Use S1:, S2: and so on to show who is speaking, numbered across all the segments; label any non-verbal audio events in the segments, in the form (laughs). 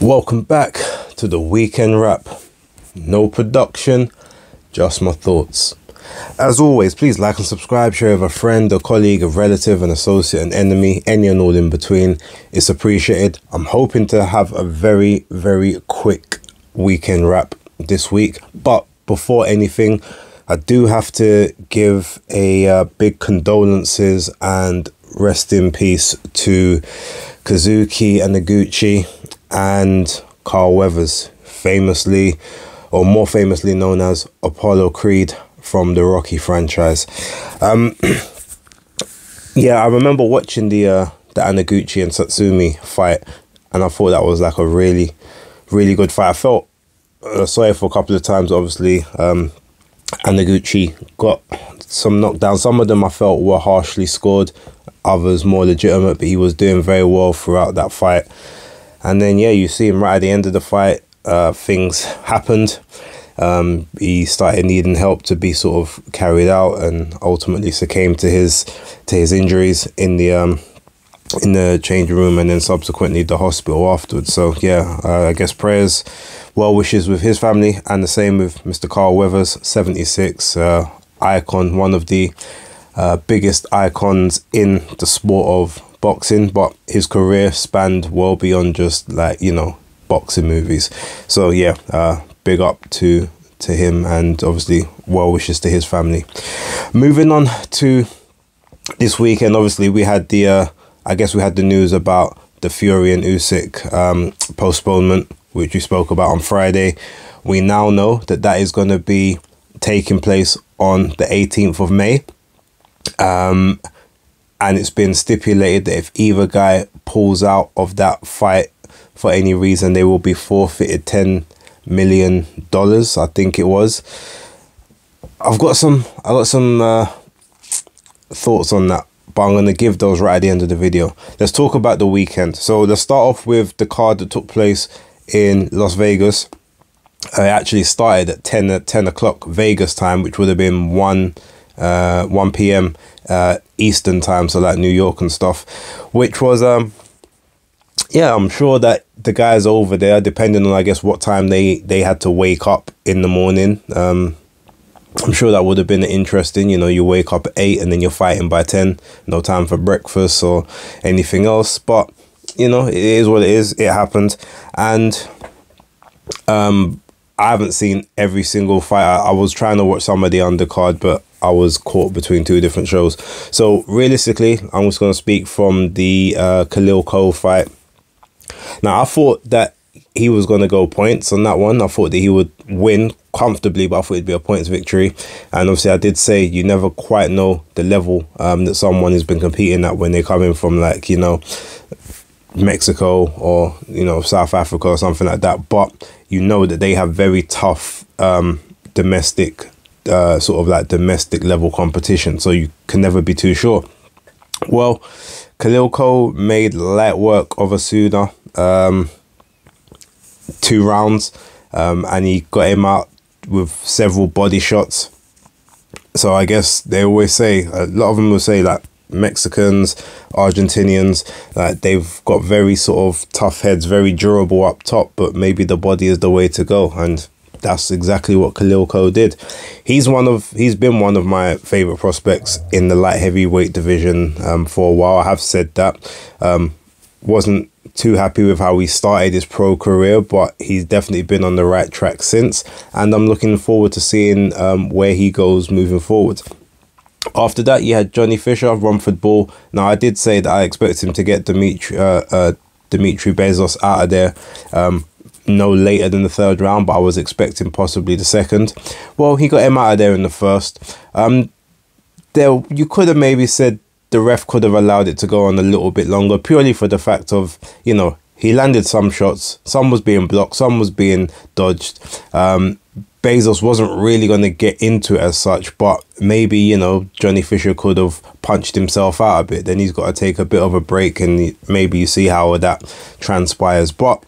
S1: Welcome back to the weekend wrap. No production, just my thoughts. As always, please like and subscribe, share with a friend, a colleague, a relative, an associate, an enemy, any and all in between. It's appreciated. I'm hoping to have a very, very quick weekend wrap this week. But before anything, I do have to give a uh, big condolences and rest in peace to Kazuki Anaguchi and Carl Weathers, famously or more famously known as Apollo Creed from the Rocky franchise. Um, (clears throat) yeah, I remember watching the uh, the Anaguchi and Tsutsumi fight, and I thought that was like a really, really good fight. I felt uh, sorry for a couple of times. Obviously, um, Anaguchi got some knockdowns. Some of them I felt were harshly scored, others more legitimate, but he was doing very well throughout that fight. And then, yeah, you see him right at the end of the fight, uh, things (laughs) happened. Um, he started needing help to be sort of carried out, and ultimately succumbed to his to his injuries in the um, in the changing room, and then subsequently the hospital afterwards. So yeah, uh, I guess prayers, well wishes with his family, and the same with Mr. Carl Weathers, seventy six, uh, icon, one of the uh, biggest icons in the sport of boxing, but his career spanned well beyond just like you know boxing movies. So yeah, uh, big up to to him, and obviously well wishes to his family. Moving on to this weekend, obviously we had the uh, I guess we had the news about the Fury and Usyk um, postponement, which we spoke about on Friday. We now know that that is going to be taking place on the 18th of May. Um, and it's been stipulated that if either guy pulls out of that fight for any reason, they will be forfeited ten million dollars. I think it was. I've got some. I got some uh, thoughts on that, but I'm gonna give those right at the end of the video. Let's talk about the weekend. So let's start off with the card that took place in Las Vegas. I actually started at 10 at 10 o'clock Vegas time, which would have been 1 uh, 1 p.m. Uh, Eastern time, so like New York and stuff, which was um yeah, I'm sure that the guys over there, depending on I guess what time they they had to wake up in the morning, um, I'm sure that would have been interesting. You know, you wake up at eight and then you're fighting by ten, no time for breakfast or anything else. But you know, it is what it is. It happened, and um, I haven't seen every single fight. I, I was trying to watch some of the undercard, but I was caught between two different shows. So realistically, I'm just going to speak from the uh, Khalil Coe fight. Now, I thought that he was going to go points on that one. I thought that he would win comfortably, but I thought it'd be a points victory. And obviously, I did say you never quite know the level um, that someone has been competing at when they're coming from, like, you know, Mexico or, you know, South Africa or something like that. But you know that they have very tough um, domestic uh, sort of like domestic level competition, so you can never be too sure. Well, Khalil Coe made light work of Asuna, um, two rounds, um, and he got him out with several body shots. So I guess they always say a lot of them will say like Mexicans, Argentinians, like they've got very sort of tough heads, very durable up top, but maybe the body is the way to go. And that's exactly what Khalil Coe did. He's one of he's been one of my favorite prospects in the light heavyweight division um, for a while. I have said that. Um, wasn't too happy with how he started his pro career, but he's definitely been on the right track since, and I'm looking forward to seeing um, where he goes moving forward. After that, you had Johnny Fisher, Romford Bull. Now, I did say that I expect him to get Dimitri, uh, uh, Dimitri Bezus out of there. Um, no later than the third round, but I was expecting possibly the second. Well, he got him out of there in the first. Um, there you could have maybe said the ref could have allowed it to go on a little bit longer, purely for the fact of you know he landed some shots, some was being blocked, some was being dodged. Um, Bezus wasn't really going to get into it as such, but maybe, you know, Johnny Fisher could have punched himself out a bit. Then he's got to take a bit of a break and maybe you see how that transpires. But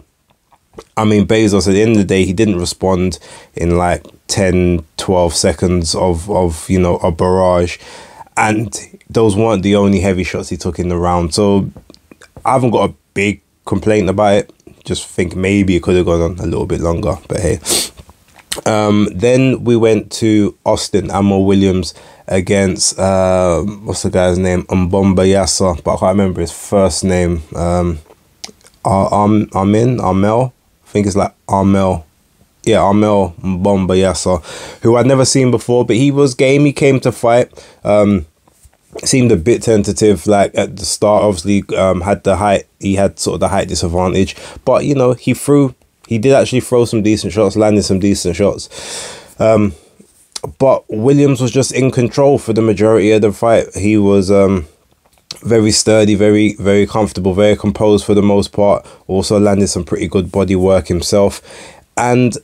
S1: I mean, Bezus, at the end of the day, he didn't respond in like 10, 12 seconds of, of you know, a barrage. And those weren't the only heavy shots he took in the round. So I haven't got a big complaint about it. just think maybe it could have gone on a little bit longer. But hey. Um, then we went to Austin Ammo Williams against uh, what's the guy's name? Mbomba Yasa, but I can't remember his first name. Um, Arm Armin Armel, I think it's like Armel. Yeah, Armel Mbomba Yasa, who I'd never seen before, but he was game. He came to fight. Um, seemed a bit tentative like at the start obviously um had the height he had sort of the height disadvantage but you know he threw he did actually throw some decent shots landed some decent shots um but williams was just in control for the majority of the fight he was um very sturdy very very comfortable very composed for the most part. Also landed some pretty good body work himself. And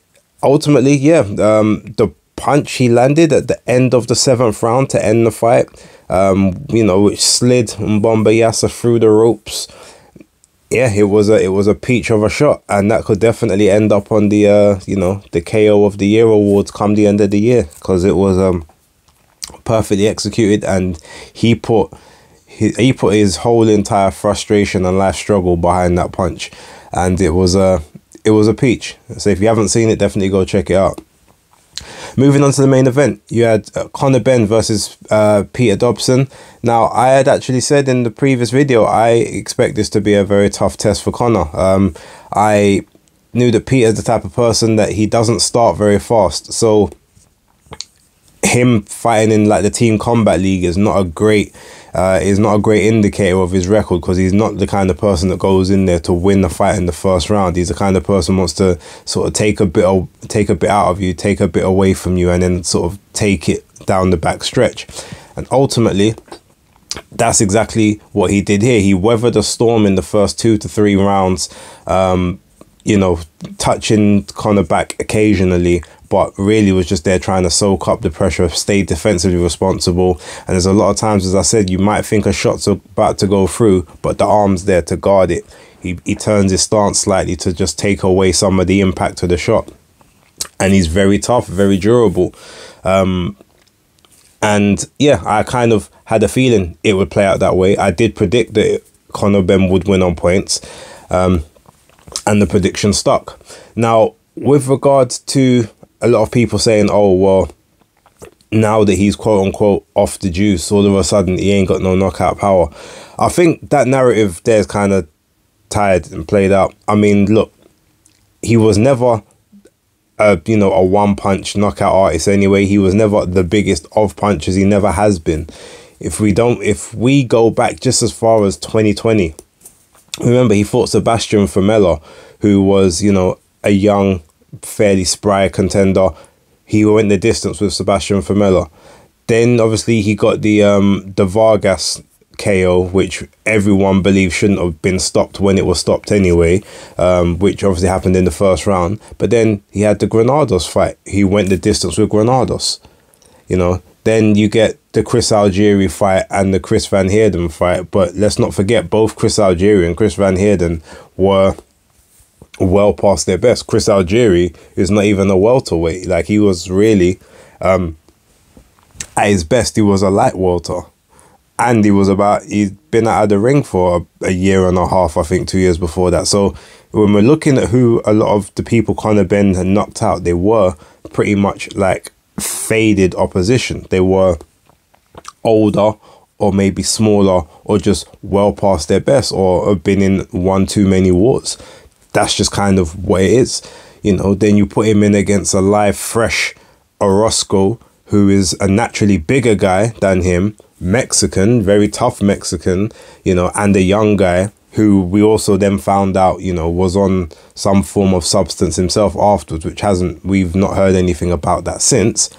S1: ultimately yeah um the punch he landed at the end of the seventh round to end the fight um, you know, which slid Mbomba Yasa through the ropes. Yeah, it was a it was a peach of a shot, and that could definitely end up on the uh, you know the KO of the year awards come the end of the year. Because it was um perfectly executed, and he put he, he put his whole entire frustration and life struggle behind that punch, and it was a it was a peach. So if you haven't seen it, definitely go check it out. Moving on to the main event, you had uh, Conor Benn versus uh, Peter Dobson. Now, I had actually said in the previous video, I expect this to be a very tough test for Conor. Um, I knew that Peter's the type of person that he doesn't start very fast. So, him fighting in like the team combat league is not a great uh, is not a great indicator of his record because he's not the kind of person that goes in there to win the fight in the first round. He's the kind of person wants to sort of take a bit of, take a bit out of you, take a bit away from you, and then sort of take it down the back stretch. And ultimately, that's exactly what he did here. He weathered a storm in the first two to three rounds. Um, you know, touching Conor back occasionally, but really was just there trying to soak up the pressure, stay defensively responsible. And there's a lot of times, as I said, you might think a shot's about to go through, but the arm's there to guard it. He, he turns his stance slightly to just take away some of the impact of the shot. And he's very tough, very durable. Um, and yeah, I kind of had a feeling it would play out that way. I did predict that Conor Benn would win on points. Um, and the prediction stuck. Now, with regards to a lot of people saying, oh, well, now that he's quote unquote off the juice, all of a sudden he ain't got no knockout power. I think that narrative there's kind of tired and played out. I mean, look, he was never a you know a one punch knockout artist anyway. He was never the biggest of punches. He never has been. If we don't, if we go back just as far as 2020, remember he fought Sebastian Formella, who was you know a young fairly spry contender. He went the distance with Sebastian Formella. Then obviously he got the um the Vargas KO, which everyone believes shouldn't have been stopped when it was stopped anyway, um, which obviously happened in the first round. But then he had the Granados fight. He went the distance with Granados. You know, then you get the Chris Algieri fight and the Chris Van Heerden fight. But let's not forget both Chris Algieri and Chris Van Heerden were well past their best. Chris Algieri is not even a welterweight. Like he was really um, at his best. He was a light welter, and he was about. He'd been out of the ring for a, a, year and a half, I think, two years before that. So when we're looking at who a lot of the people Conor Benn had knocked out, they were pretty much like faded opposition. They were older or maybe smaller or just well past their best or have been in one too many wars that's just kind of what it is. You know, then you put him in against a live, fresh Orozco, who is a naturally bigger guy than him, Mexican, very tough Mexican, you know, and a young guy who we also then found out, you know, was on some form of substance himself afterwards, which hasn't, we've not heard anything about that since.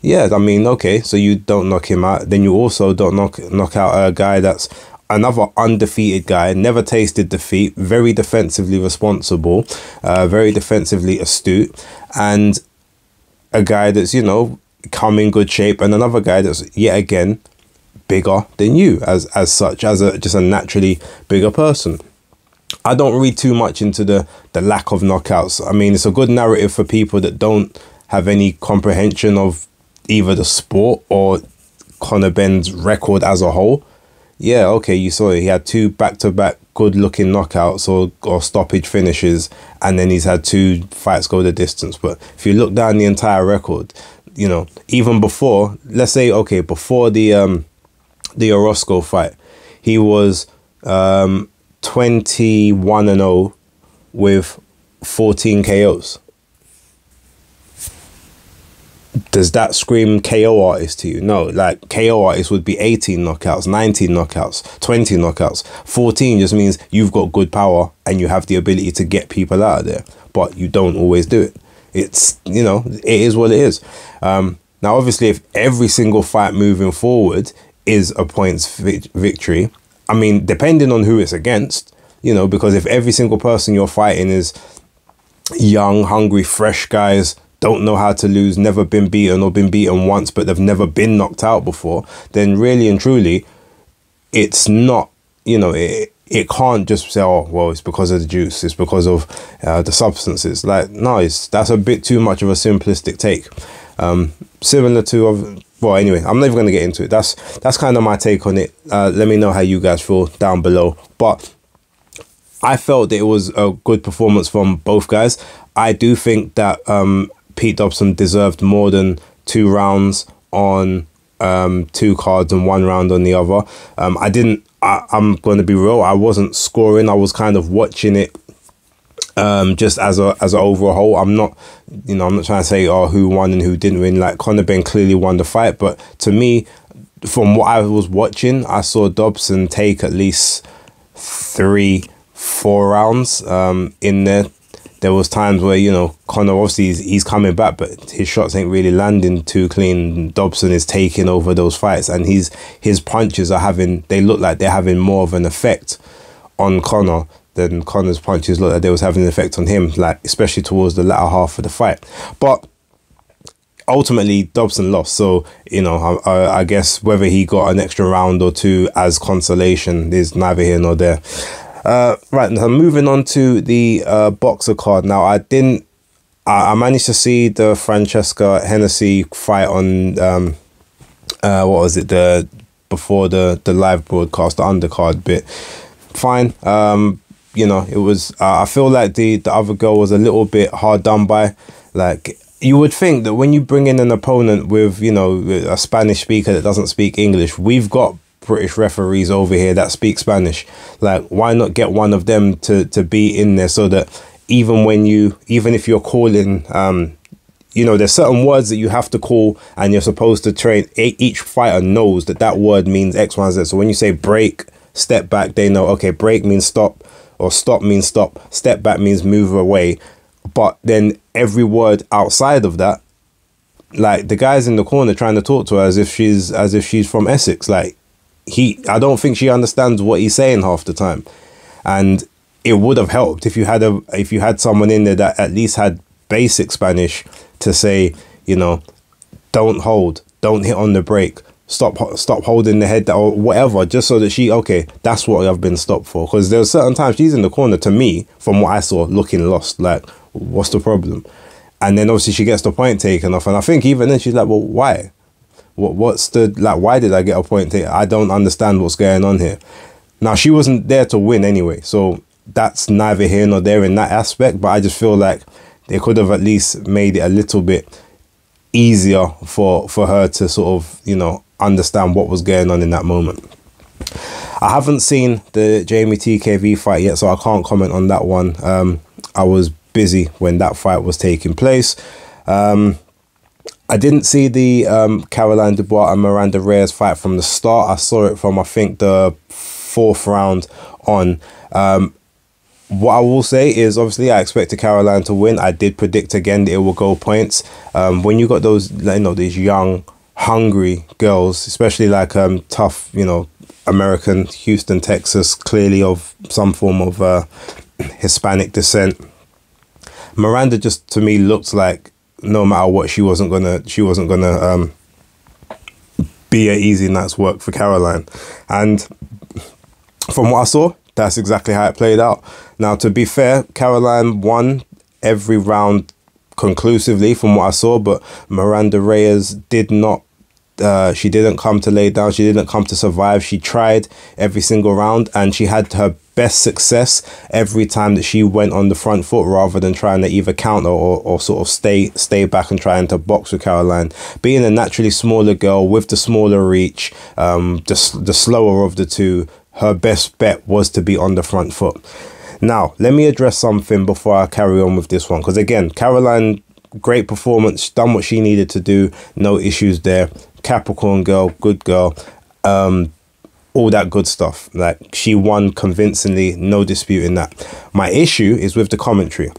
S1: Yeah, I mean, okay, so you don't knock him out, then you also don't knock knock out a guy that's another undefeated guy, never tasted defeat, very defensively responsible, uh, very defensively astute, and a guy that's, you know, come in good shape, and another guy that's yet again bigger than you as as such, as a just a naturally bigger person. I don't read too much into the the lack of knockouts. I mean, it's a good narrative for people that don't have any comprehension of either the sport or Conor Benn's record as a whole yeah, okay, you saw it. He had two back to back good looking knockouts or, or stoppage finishes, and then he's had two fights go the distance. But if you look down the entire record, you know, even before, let's say, okay, before the um, the Orozco fight, he was um, 21 and 0 with 14 KOs. Does that scream KO artist to you? No, like KO artist would be 18 knockouts, 19 knockouts, 20 knockouts. 14 just means you've got good power and you have the ability to get people out of there, but you don't always do it. It's, you know, it is what it is. Um, now, obviously, if every single fight moving forward is a points victory, I mean, depending on who it's against, you know, because if every single person you're fighting is young, hungry, fresh guys, don't know how to lose, never been beaten or been beaten once, but they've never been knocked out before, then really and truly, it's not, you know, it, it can't just say, oh, well, it's because of the juice, it's because of uh, the substances. Like, no, it's, that's a bit too much of a simplistic take. Um, similar to, well, anyway, I'm never going to get into it. That's that's kind of my take on it. Uh, let me know how you guys feel down below. But I felt that it was a good performance from both guys. I do think that um, Pete Dobson deserved more than two rounds on um, two cards and one round on the other. Um, I didn't. I, I'm going to be real. I wasn't scoring. I was kind of watching it um, just as a as an overall I'm not, you know, I'm not trying to say oh who won and who didn't win. Like Conor Benn clearly won the fight, but to me, from what I was watching, I saw Dobson take at least three, four rounds um, in there. There was times where you know Conor obviously he's, he's coming back, but his shots ain't really landing too clean. Dobson is taking over those fights, and he's his punches are having they look like they're having more of an effect on Conor than Conor's punches look like they was having an effect on him, like especially towards the latter half of the fight. But ultimately, Dobson lost. So you know, I, I guess whether he got an extra round or two as consolation is neither here nor there. Uh, right now, moving on to the uh, boxer card. Now, I didn't. I, I managed to see the Francesca Hennessy fight on. Um, uh, what was it? The before the the live broadcast, the undercard bit. Fine. Um, you know, it was. Uh, I feel like the the other girl was a little bit hard done by. Like you would think that when you bring in an opponent with you know a Spanish speaker that doesn't speak English, we've got British referees over here that speak Spanish. Like, why not get one of them to to be in there so that even when you, even if you're calling, um, you know, there's certain words that you have to call, and you're supposed to train. Each fighter knows that that word means X, Y, Z. So when you say break, step back, they know. Okay, break means stop or stop means stop, step back means move away. But then every word outside of that, like the guy's in the corner trying to talk to her as if she's as if she's from Essex. Like he I don't think she understands what he's saying half the time. And it would have helped if you had a if you had someone in there that at least had basic Spanish to say, you know, don't hold, don't hit on the brake, stop stop holding the head or whatever just so that she okay that's what i've been stopped for. Because there are certain times she's in the corner to me from what i saw looking lost like what's the problem? And then obviously she gets the point taken off and i think even then she's like well why what what's the like why did i get a point taken i don't understand what's going on here now she wasn't there to win anyway so that's neither here nor there in that aspect but i just feel like they could have at least made it a little bit easier for for her to sort of you know understand what was going on in that moment. I haven't seen the Jamie TKV fight yet, so I can't comment on that one. Um, I was busy when that fight was taking place. Um, I didn't see the um, Caroline Dubois and Miranda Reyes fight from the start. I saw it from I think the fourth round on. Um, what I will say is obviously I expected Caroline to win. I did predict again that it will go points. Um, when you got those, you know, these young hungry girls, especially like um, tough, you know, American, Houston, Texas, clearly of some form of uh, (clears throat) Hispanic descent. Miranda just to me looked like no matter what, she wasn't gonna, she wasn't gonna um, be a easy night's work for Caroline, and from what I saw, that's exactly how it played out. Now, to be fair, Caroline won every round conclusively from what I saw, but Miranda Reyes did not uh, she didn't come to lay down. She didn't come to survive. She tried every single round, and she had her best success every time that she went on the front foot rather than trying to either counter or, or sort of stay stay back and trying to box with Caroline. Being a naturally smaller girl with the smaller reach, um, the, the slower of the two, her best bet was to be on the front foot. Now, let me address something before I carry on with this one. Because again, Caroline, great performance, done what she needed to do, no issues there. Capricorn girl, good girl. Um, all that good stuff. Like she won convincingly, no disputing that. My issue is with the commentary.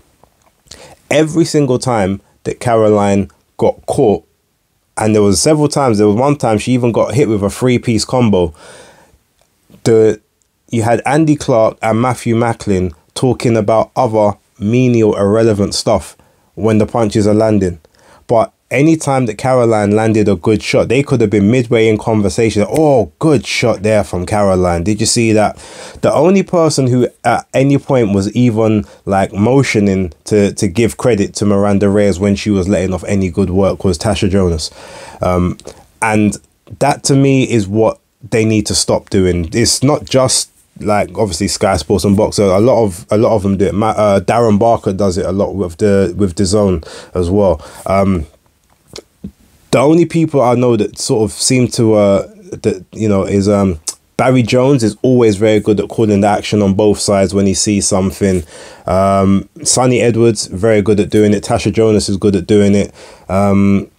S1: Every single time that Caroline got caught, and there was several times, there was one time she even got hit with a three piece combo. The you had Andy Clark and Matthew Macklin talking about other menial irrelevant stuff when the punches are landing. But anytime that Caroline landed a good shot, they could have been midway in conversation. Oh, good shot there from Caroline. Did you see that? The only person who at any point was even like motioning to, to give credit to Miranda Reyes when she was letting off any good work was Tasha Jonas. Um, and that to me is what they need to stop doing. It's not just like obviously Sky Sports and Boxer. A lot of a lot of them do it. uh, Darren Barker does it a lot with the with the zone as well. Um, the only people I know that sort of seem to uh that you know is um Barry Jones is always very good at calling the action on both sides when he sees something. Um, Sunny Edwards very good at doing it. Tasha Jonas is good at doing it. Um,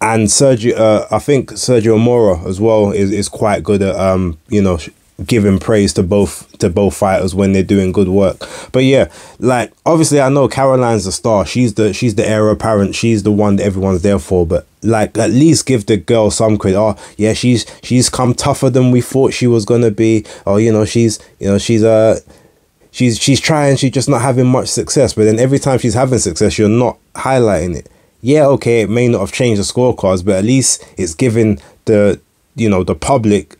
S1: and Sergio, uh, I think Sergio Mora as well is, is quite good at um, you know giving praise to both to both fighters when they're doing good work. But yeah, like obviously I know Caroline's the star. She's the she's the heir apparent. She's the one that everyone's there for. But like at least give the girl some credit. Oh yeah, she's she's come tougher than we thought she was gonna be. Oh you know she's you know she's uh she's she's trying. She's just not having much success. But then every time she's having success, you're not highlighting it. Yeah, okay, it may not have changed the scorecards, but at least it's giving the you know the public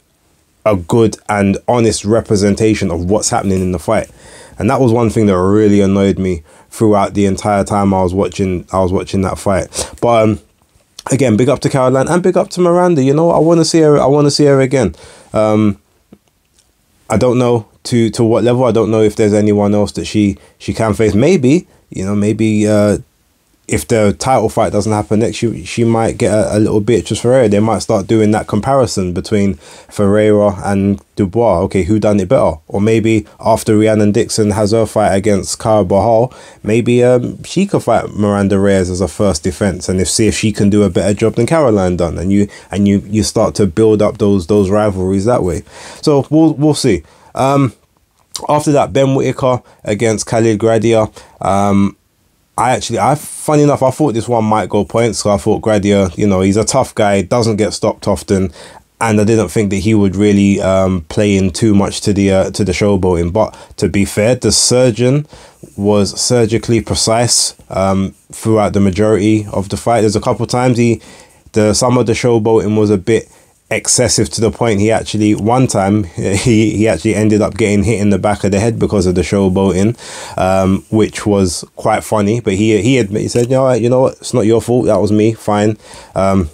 S1: a good and honest representation of what's happening in the fight. And that was one thing that really annoyed me throughout the entire time I was watching I was watching that fight. But um, again, big up to Caroline and big up to Miranda. You know, I want to see her. I want to see her again. Um, I don't know to to what level. I don't know if there's anyone else that she she can face. Maybe you know, maybe uh, if the title fight doesn't happen next, she she might get a, a little Beatriz Ferreira. They might start doing that comparison between Ferreira and Dubois. Okay, who done it better? Or maybe after Rhiannon Dixon has her fight against Cara Berhal, maybe um she could fight Miranda Reyes as a first defense, and if see if she can do a better job than Caroline done, and you and you you start to build up those those rivalries that way. So we'll we'll see. Um, after that, Ben Whittaker against Khalid Graidia. Um, I actually, I funny enough, I thought this one might go points. So I thought Graidia, you know, he's a tough guy, doesn't get stopped often, and I didn't think that he would really um, play in too much to the uh, to the showboating. But to be fair, the surgeon was surgically precise um, throughout the majority of the fight. There's a couple times he, the some of the showboating was a bit excessive to the point he actually one time (laughs) he, he actually ended up getting hit in the back of the head because of the showboating um, which was quite funny. But he he admit he said you know, you know what? It's not your fault. That was me. Fine. Um,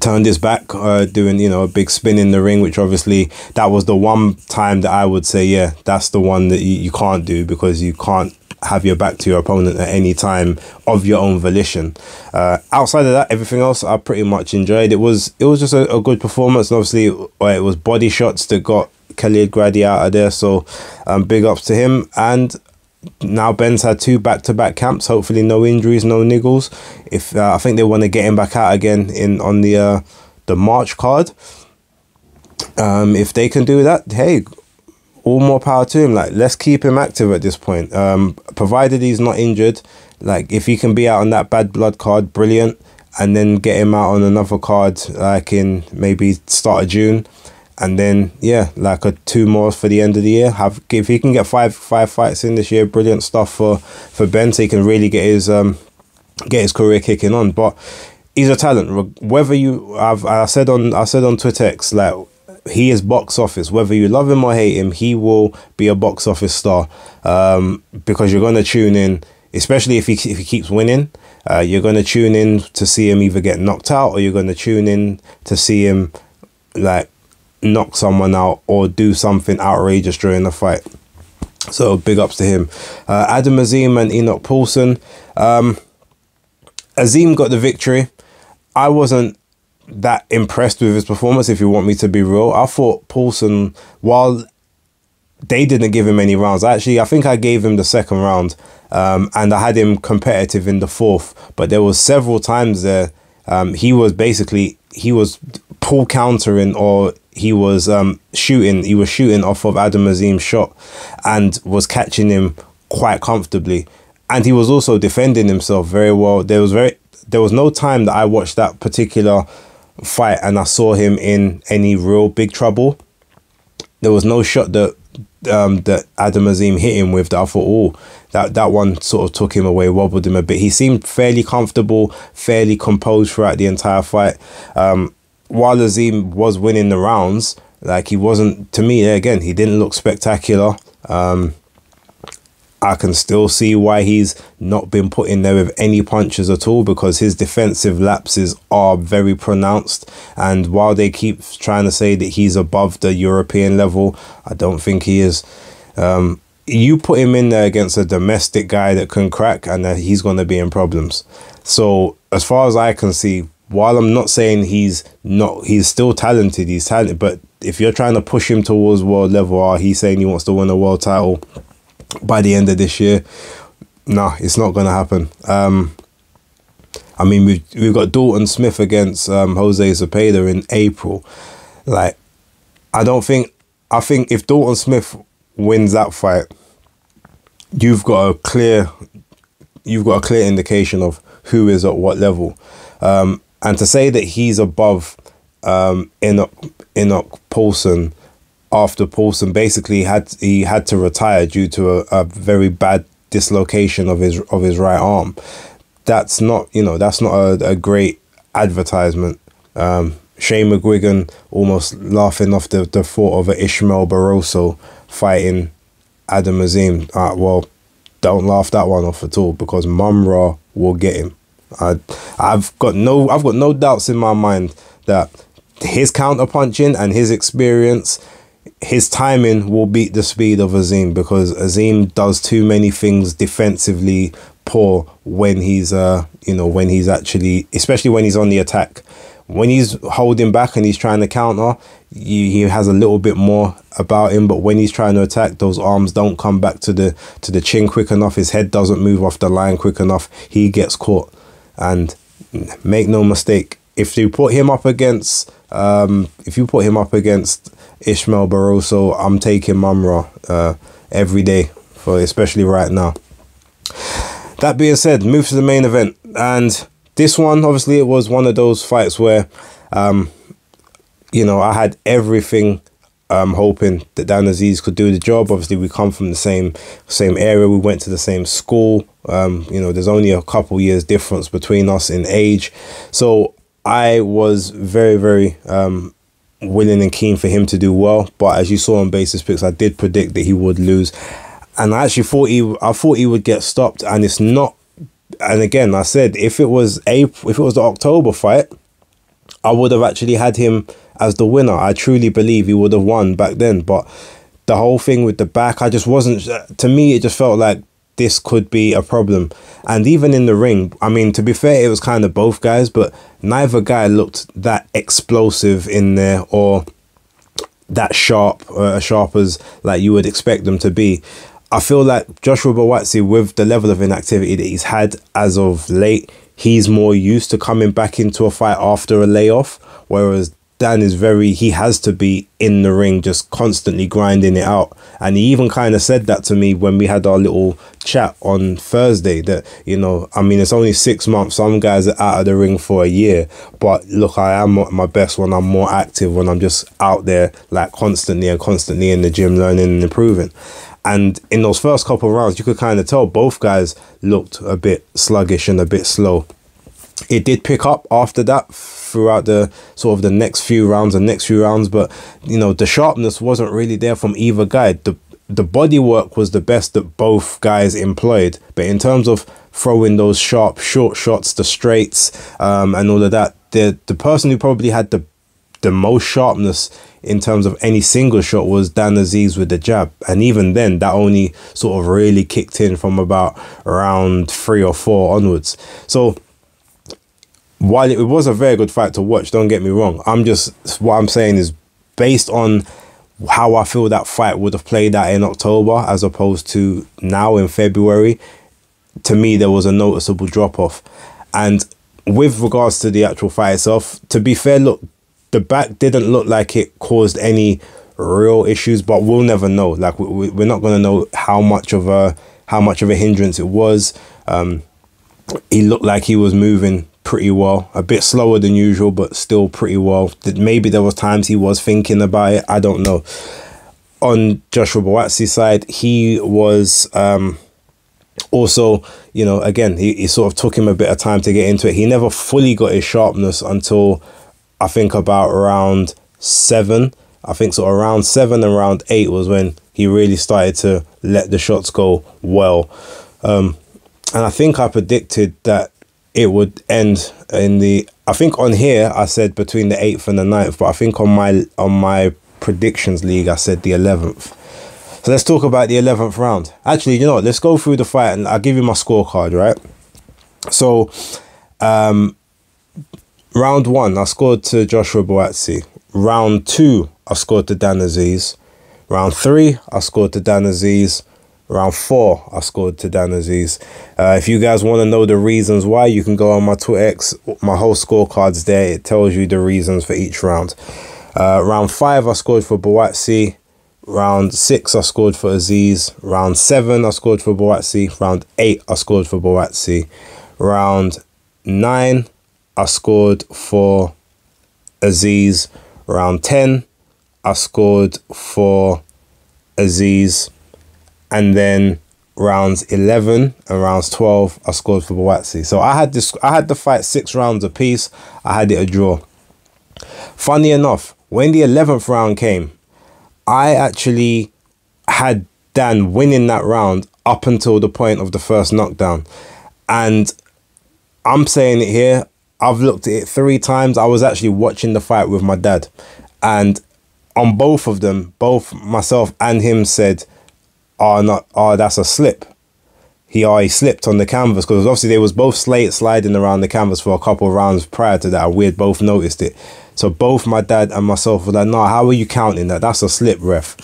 S1: turned his back uh, doing you know a big spin in the ring which obviously that was the one time that I would say yeah that's the one that you, you can't do because you can't have your back to your opponent at any time of your own volition. Uh, outside of that, everything else I pretty much enjoyed. It was it was just a, a good performance. And obviously, it was body shots that got Khalid Grady out of there. So, um, big ups to him. And now Ben's had two back to back camps. Hopefully, no injuries, no niggles. If uh, I think they want to get him back out again in on the uh, the March card. Um, if they can do that, hey, all more power to him. Like, let's keep him active at this point. Um, provided he's not injured, like if he can be out on that bad blood card, brilliant. And then get him out on another card, like in maybe start of June, and then yeah, like a two more for the end of the year. Have if he can get five five fights in this year, brilliant stuff for for Ben, so he can really get his um get his career kicking on. But he's a talent. Whether you, I've I said on I said on Twitter X like he is box office. Whether you love him or hate him, he will be a box office star um, because you're going to tune in, especially if he, if he keeps winning. Uh, you're going to tune in to see him either get knocked out or you're going to tune in to see him like knock someone out or do something outrageous during the fight. So big ups to him. Uh, Adam Azim and Enock Poulsen. Um, Azim got the victory. I wasn't that impressed with his performance, if you want me to be real. I thought Poulsen, while they didn't give him any rounds, actually, I think I gave him the second round um, and I had him competitive in the fourth. But there was several times there um, he was basically he was pull countering or he was um, shooting he was shooting off of Adam Azim's shot and was catching him quite comfortably and he was also defending himself very well there was very there was no time that I watched that particular fight and I saw him in any real big trouble. There was no shot that um, that Adam Azim hit him with that I thought, oh, that, that one sort of took him away, wobbled him a bit. He seemed fairly comfortable, fairly composed throughout the entire fight. Um, while Azim was winning the rounds, like he wasn't, to me, again, he didn't look spectacular. Um, I can still see why he's not been put in there with any punches at all because his defensive lapses are very pronounced. And while they keep trying to say that he's above the European level, I don't think he is. Um, you put him in there against a domestic guy that can crack, and he's going to be in problems. So, as far as I can see, while I'm not saying he's not, he's still talented. He's talented, but if you're trying to push him towards world level, or he's saying he wants to win a world title by the end of this year. No, it's not going to happen. Um, I mean, we've we've got Dalton Smith against um, Jose Zepeda in April. Like, I don't think. I think if Dalton Smith wins that fight, you've got a clear, you've got a clear indication of who is at what level, um, and to say that he's above um, Enock Enock Poulsen after Poulsen basically had he had to retire due to a, a very bad dislocation of his of his right arm. That's not you know that's not a, a great advertisement. Um, Shane McGuigan almost laughing off the, the thought of an Ishmael Barroso fighting Adam Azim. Uh, well, don't laugh that one off at all because Mumra will get him. I, I've got no I've got no doubts in my mind that his counter punching and his experience his timing will beat the speed of Azim because Azim does too many things defensively poor when he's uh you know when he's actually especially when he's on the attack. When he's holding back and he's trying to counter he, he has a little bit more about him but when he's trying to attack those arms don't come back to the to the chin quick enough. His head doesn't move off the line quick enough. He gets caught. And make no mistake if you put him up against um if you put him up against Ishmael Barroso. I'm taking Mumra uh, every day, for especially right now. That being said, move to the main event, and this one obviously it was one of those fights where, um, you know, I had everything. Um, hoping that Dan Azeez could do the job. Obviously, we come from the same same area. We went to the same school. Um, you know, there's only a couple years difference between us in age, so I was very very um, willing and keen for him to do well. But as you saw on basis picks, I did predict that he would lose, and I actually thought he I thought he would get stopped. And it's not. And again, I said if it was April, if it was the October fight, I would have actually had him as the winner. I truly believe he would have won back then. But the whole thing with the back, I just wasn't. To me, it just felt like this could be a problem. And even in the ring, I mean, to be fair, it was kind of both guys, but neither guy looked that explosive in there or that sharp, uh, sharp as like you would expect them to be. I feel like Joshua Buatsi, with the level of inactivity that he's had as of late, he's more used to coming back into a fight after a layoff, whereas Dan is very he has to be in the ring just constantly grinding it out and he even kind of said that to me when we had our little chat on Thursday that you know I mean it's only 6 months some guys are out of the ring for a year. But look I am my best when I'm more active when I'm just out there like constantly and constantly in the gym learning and improving. And in those first couple rounds you could kind of tell both guys looked a bit sluggish and a bit slow. It did pick up after that throughout the sort of the next few rounds and next few rounds but you know the sharpness wasn't really there from either guy the the body work was the best that both guys employed but in terms of throwing those sharp short shots the straights um, and all of that the the person who probably had the the most sharpness in terms of any single shot was Dan Azeez with the jab. And even then, that only sort of really kicked in from about around three or four onwards. So while it was a very good fight to watch, don't get me wrong. I'm just, what I'm saying is based on how I feel that fight would have played out in October as opposed to now in February, to me, there was a noticeable drop off. And with regards to the actual fight itself, to be fair, look, the back didn't look like it caused any real issues, but we'll never know. Like we, we're not gonna know how much of a how much of a hindrance it was. Um, he looked like he was moving pretty well, a bit slower than usual, but still pretty well. Maybe there was times he was thinking about it. I don't know. On Joshua Buatsi's side, he was um, also, you know, again, he, he sort of took him a bit of time to get into it. He never fully got his sharpness until I think about around seven. I think so around seven and round eight was when he really started to let the shots go well. Um, and I think I predicted that it would end in the I think on here I said between the eighth and the ninth, but I think on my on my predictions league I said the eleventh. So let's talk about the eleventh round. Actually, you know what? Let's go through the fight and I'll give you my scorecard, right? So um Round one, I scored to Joshua Buatsi. Round two, I scored to Dan Azeez. Round three, I scored to Dan Azeez. Round four, I scored to Dan Azeez. Uh, if you guys want to know the reasons why, you can go on my Twitter X. My whole scorecard's there. It tells you the reasons for each round. Uh, round five, I scored for Buatsi. Round six, I scored for Azeez. Round seven, I scored for Buatsi. Round eight, I scored for Buatsi. Round nine, I scored for Azeez round 10. I scored for Azeez. And then rounds 11 and rounds 12, I scored for Buatsi. So I had this, I had the fight six rounds apiece. I had it a draw. Funny enough, when the 11th round came, I actually had Dan winning that round up until the point of the first knockdown. And I'm saying it here, I've looked at it three times. I was actually watching the fight with my dad, and on both of them, both myself and him said, "Oh, not oh, that's a slip." He oh, he slipped on the canvas because obviously they was both slate sliding around the canvas for a couple of rounds prior to that. We had both noticed it. So both my dad and myself were like, "No, how are you counting that? That's a slip, ref."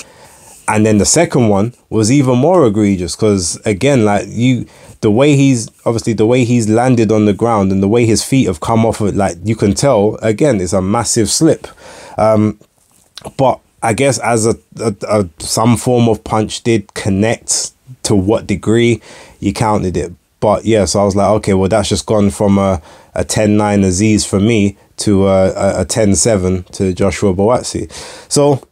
S1: And then the second one was even more egregious because again, like you the way he's obviously the way he's landed on the ground and the way his feet have come off it, like you can tell again, it's a massive slip. Um, but I guess as a, a, a some form of punch did connect to what degree you counted it. But yeah, so I was like, okay, well that's just gone from a, a 10-9 Azeez for me to a, a 10-7 to Joshua Buatsi. So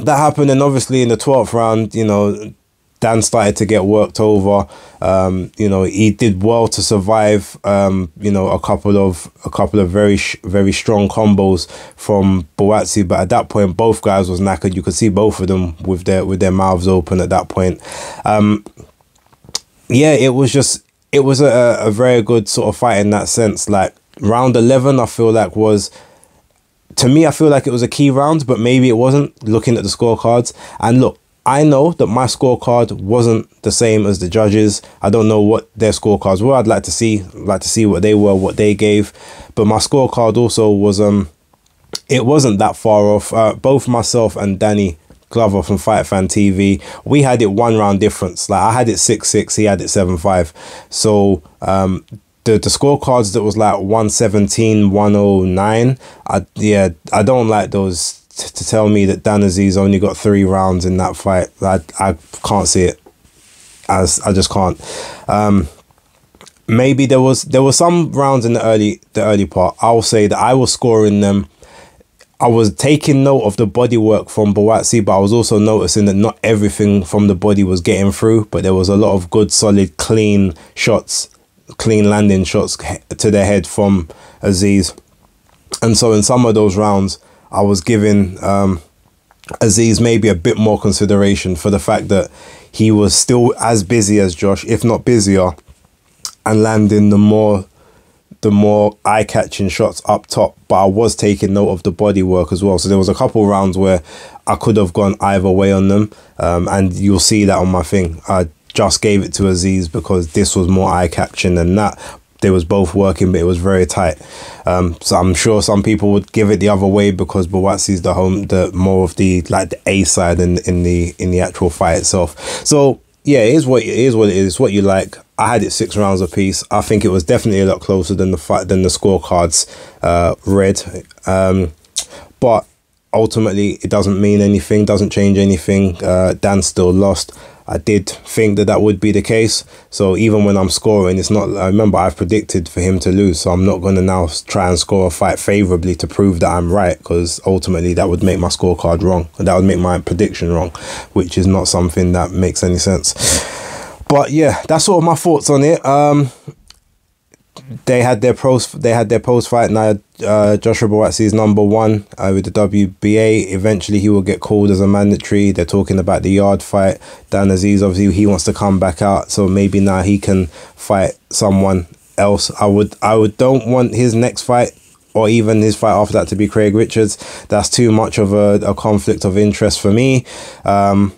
S1: that happened and obviously in the 12th round, you know, Dan started to get worked over. Um, you know, he did well to survive. Um, you know, a couple of a couple of very very strong combos from Buatsi, but at that point, both guys was knackered. You could see both of them with their with their mouths open at that point. Um, yeah, it was just it was a, a very good sort of fight in that sense. Like round eleven, I feel like was to me, I feel like it was a key round, but maybe it wasn't looking at the scorecards. And look, I know that my scorecard wasn't the same as the judges. I don't know what their scorecards were. I'd like to see like to see what they were, what they gave. But my scorecard also was um it wasn't that far off. Uh, both myself and Danny Glover from Fight Fan TV, we had it one round difference. Like I had it six six, he had it seven five. So um the the scorecards that was like 117, 109, I yeah, I don't like those to tell me that Dan Azeez only got three rounds in that fight, I, I can't see it. As I just can't. Um, maybe there was there were some rounds in the early the early part. I'll say that I was scoring them. I was taking note of the body work from Buatsi, but I was also noticing that not everything from the body was getting through. But there was a lot of good, solid, clean shots, clean landing shots to the head from Azeez. And so in some of those rounds, I was giving um, Azeez maybe a bit more consideration for the fact that he was still as busy as Josh, if not busier, and landing the more the more eye catching shots up top, but I was taking note of the body work as well. So there was a couple rounds where I could have gone either way on them, um, and you'll see that on my thing. I just gave it to Azeez because this was more eye catching than that. They was both working, but it was very tight. Um, so I'm sure some people would give it the other way because Buatsi's the home, the more of the like the A side in in the in the actual fight itself. So yeah, it is what it is. What it is. What you like. I had it six rounds apiece. I think it was definitely a lot closer than the fight than the scorecards uh, read. Um, but ultimately, it doesn't mean anything. Doesn't change anything. Uh, Dan still lost. I did think that that would be the case. So even when I'm scoring, it's not. I remember I've predicted for him to lose, so I'm not going to now try and score a fight favorably to prove that I'm right, because ultimately that would make my scorecard wrong. and That would make my prediction wrong, which is not something that makes any sense. But yeah, that's all my thoughts on it. Um, they had their pros. They had their post fight. Now uh, Joshua Buatsi is number one uh, with the WBA. Eventually, he will get called as a mandatory. They're talking about the Yarde fight. Dan Azeez obviously he wants to come back out, so maybe now he can fight someone else. I would. I would don't want his next fight or even his fight after that to be Craig Richards. That's too much of a, a conflict of interest for me. Um,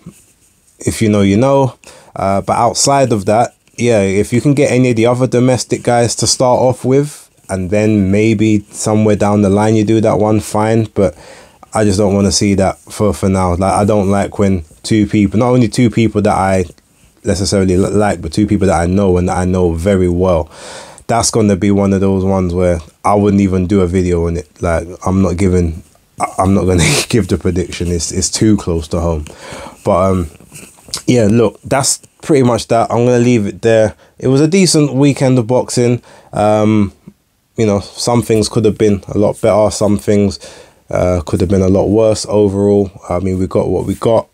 S1: if you know, you know. Uh, but outside of that, yeah, if you can get any of the other domestic guys to start off with, and then maybe somewhere down the line you do that one, fine. But I just don't want to see that for for now. Like I don't like when two people, not only two people that I necessarily like, but two people that I know and that I know very well. That's gonna be one of those ones where I wouldn't even do a video on it. Like I'm not giving, I'm not gonna (laughs) give the prediction. It's it's too close to home. But um, yeah, look, that's pretty much that. I'm gonna leave it there. It was a decent weekend of boxing. Um, you know, some things could have been a lot better. Some things uh, could have been a lot worse overall. I mean, we got what we got.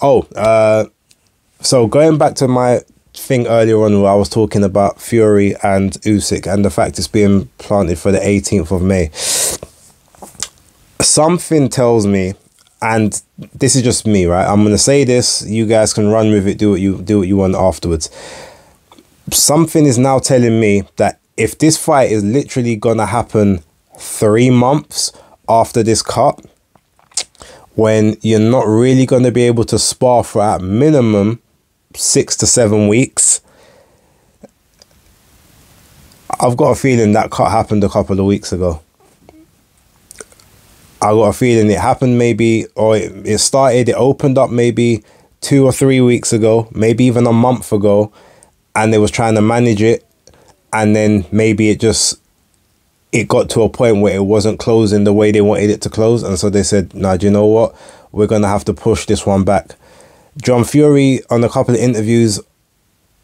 S1: Oh, uh, so going back to my thing earlier on where I was talking about Fury and Usyk and the fact it's being planted for the 18th of May. Something tells me and this is just me, right? I'm gonna say this. You guys can run with it. Do what you do what you want afterwards. Something is now telling me that if this fight is literally gonna happen three months after this cut, when you're not really gonna be able to spar for at minimum six to seven weeks. I've got a feeling that cut happened a couple of weeks ago. I got a feeling it happened maybe, or it, it started, it opened up maybe two or three weeks ago, maybe even a month ago, and they was trying to manage it, and then maybe it just it got to a point where it wasn't closing the way they wanted it to close, and so they said, "Now, nah, do you know what? We're gonna have to push this one back." John Fury on a couple of interviews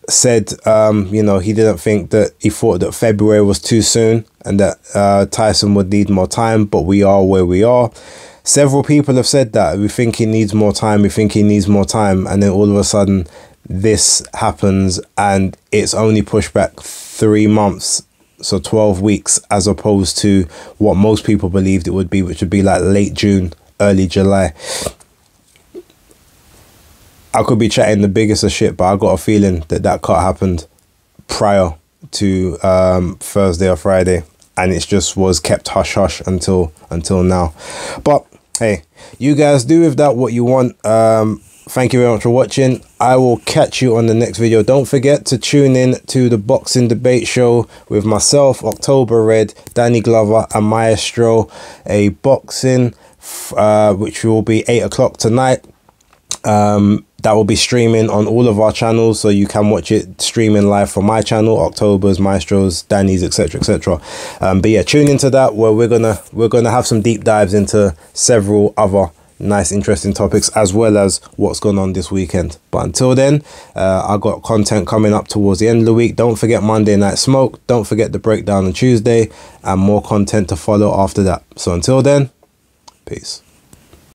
S1: said, um, you know, he didn't think that he thought that February was too soon and that uh, Tyson would need more time, but we are where we are. Several people have said that. We think he needs more time. We think he needs more time. And then all of a sudden, this happens and it's only pushed back three months. So 12 weeks, as opposed to what most people believed it would be, which would be like late June, early July. I could be chatting the biggest of shit, but I got a feeling that that cut happened prior to um, Thursday or Friday, and it just was kept hush hush until until now. But hey, you guys do with that what you want. Um, thank you very much for watching. I will catch you on the next video. Don't forget to tune in to the boxing debate show with myself, October Red, Danny Glover, and Maestro. A boxing, uh, which will be eight o'clock tonight. Um, that will be streaming on all of our channels so you can watch it streaming live from my channel october's maestros danny's etc etc um, but yeah tune into that where we're gonna we're gonna have some deep dives into several other nice interesting topics as well as what's going on this weekend. But until then uh, i got content coming up towards the end of the week. Don't forget monday night smoke. Don't forget the breakdown on tuesday and more content to follow after that. So until then peace